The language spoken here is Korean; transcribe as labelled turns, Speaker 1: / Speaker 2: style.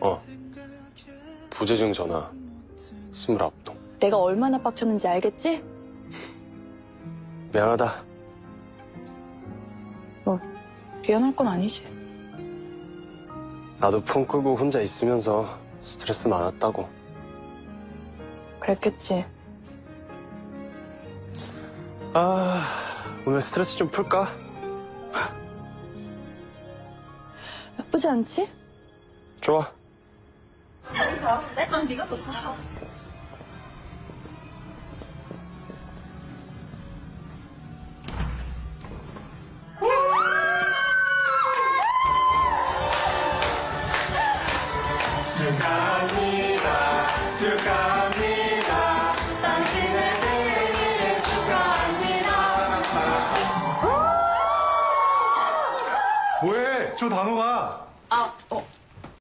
Speaker 1: 어. 부재중 전화 29통.
Speaker 2: 내가 얼마나 빡쳤는지 알겠지?
Speaker 1: 미안하다.
Speaker 2: 뭐 미안할 건 아니지.
Speaker 1: 나도 폰 끄고 혼자 있으면서 스트레스 많았다고.
Speaker 2: 그랬겠지.
Speaker 1: 아, 오늘 스트레스 좀 풀까?
Speaker 2: 나쁘지 않지?
Speaker 1: 좋아.
Speaker 3: 축하합니다. 축하합니다. 당신의 생일을 축하합니다.
Speaker 4: 뭐해? 저 단호가.